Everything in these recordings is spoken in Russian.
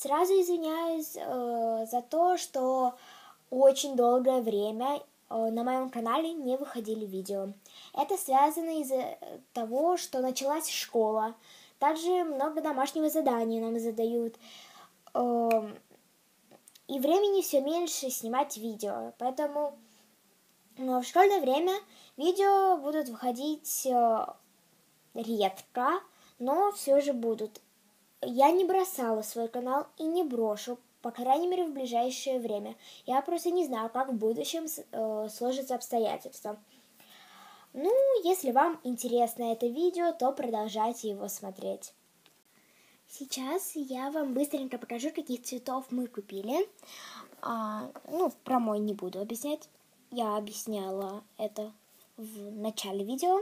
Сразу извиняюсь э, за то, что очень долгое время э, на моем канале не выходили видео. Это связано из-за того, что началась школа. Также много домашнего задания нам задают. Э, и времени все меньше снимать видео. Поэтому в школьное время видео будут выходить э, редко, но все же будут. Я не бросала свой канал и не брошу, по крайней мере, в ближайшее время. Я просто не знаю, как в будущем э, сложатся обстоятельства. Ну, если вам интересно это видео, то продолжайте его смотреть. Сейчас я вам быстренько покажу, каких цветов мы купили. А, ну, про мой не буду объяснять. Я объясняла это в начале видео.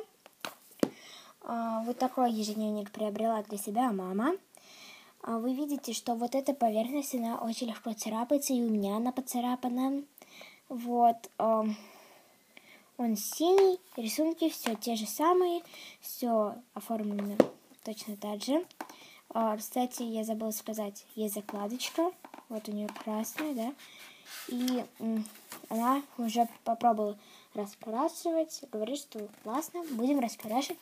А, вот такой ежедневник приобрела для себя мама. А вы видите, что вот эта поверхность, она очень легко царапается, и у меня она поцарапана. Вот. Он синий, рисунки все те же самые, все оформлено точно так же. А, кстати, я забыла сказать, есть закладочка, вот у нее красная, да, и она уже попробовала раскрашивать, говорит, что классно, будем раскрашивать.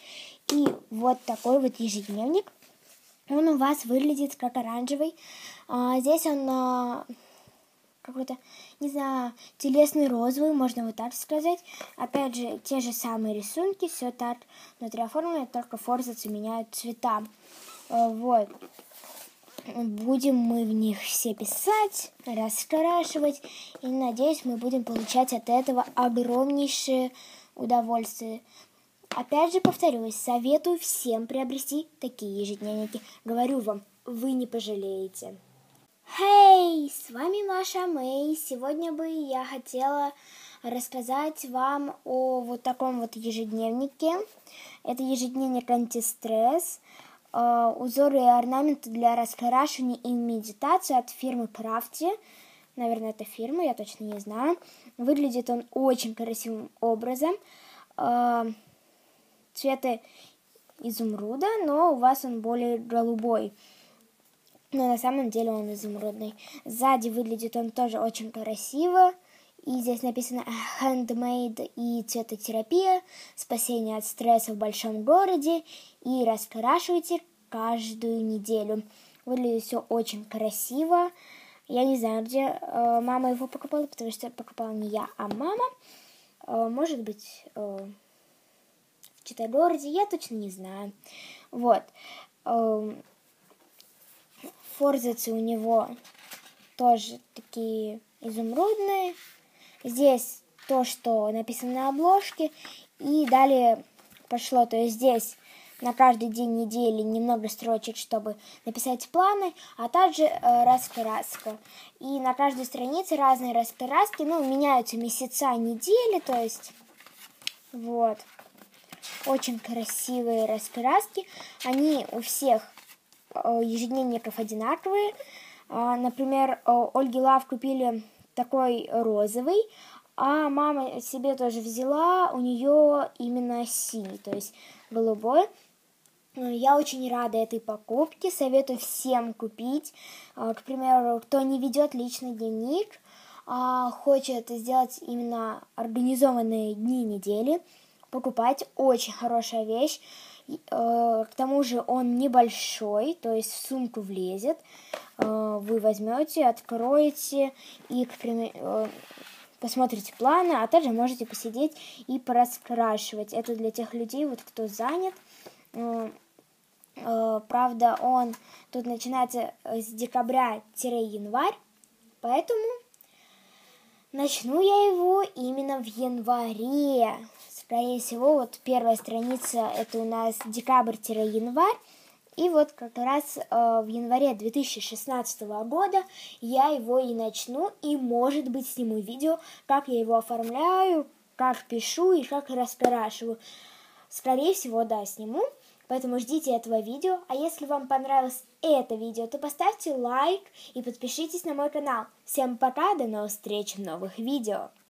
И вот такой вот ежедневник, он у вас выглядит как оранжевый. А, здесь он а, какой-то, не знаю, телесный розовый, можно вот так сказать. Опять же, те же самые рисунки, все так внутри оформлено, только форзацы меняют цвета. А, вот. Будем мы в них все писать, раскрашивать, и надеюсь, мы будем получать от этого огромнейшее удовольствие. Опять же повторюсь, советую всем приобрести такие ежедневники. Говорю вам, вы не пожалеете. Хей, hey, с вами Маша Мэй. Сегодня бы я хотела рассказать вам о вот таком вот ежедневнике. Это ежедневник антистресс. Э, узоры и орнаменты для раскрашивания и медитации от фирмы Крафти. Наверное, это фирма, я точно не знаю. Выглядит он очень красивым образом. Цвета изумруда, но у вас он более голубой. Но на самом деле он изумрудный. Сзади выглядит он тоже очень красиво. И здесь написано handmade и цветотерапия, спасение от стресса в большом городе и раскрашивайте каждую неделю. Выглядит все очень красиво. Я не знаю, где э, мама его покупала, потому что покупала не я, а мама. Э, может быть, э, в Читай-городе, я точно не знаю. Вот. Э, форзацы у него тоже такие изумрудные. Здесь то, что написано на обложке. И далее пошло, то есть здесь на каждый день недели немного строчек, чтобы написать планы, а также э, раскраска. И на каждой странице разные раскраски, ну, меняются месяца, недели, то есть, вот. Очень красивые раскраски. Они у всех э, ежедневников одинаковые. Э, например, Ольги Лав купили такой розовый, а мама себе тоже взяла, у нее именно синий, то есть голубой. Я очень рада этой покупке, советую всем купить. А, к примеру, кто не ведет личный дневник, а хочет сделать именно организованные дни недели, покупать очень хорошая вещь. Э, к тому же он небольшой, то есть в сумку влезет. Э, вы возьмете, откроете и, к примеру, э, посмотрите планы, а также можете посидеть и пораскрашивать. Это для тех людей, вот кто занят. Правда, он тут начинается с декабря-январь, поэтому начну я его именно в январе. Скорее всего, вот первая страница это у нас декабрь-январь. И вот как раз э, в январе 2016 года я его и начну, и может быть сниму видео, как я его оформляю, как пишу и как раскрашиваю. Скорее всего, да, сниму. Поэтому ждите этого видео. А если вам понравилось это видео, то поставьте лайк и подпишитесь на мой канал. Всем пока, до новых встреч в новых видео.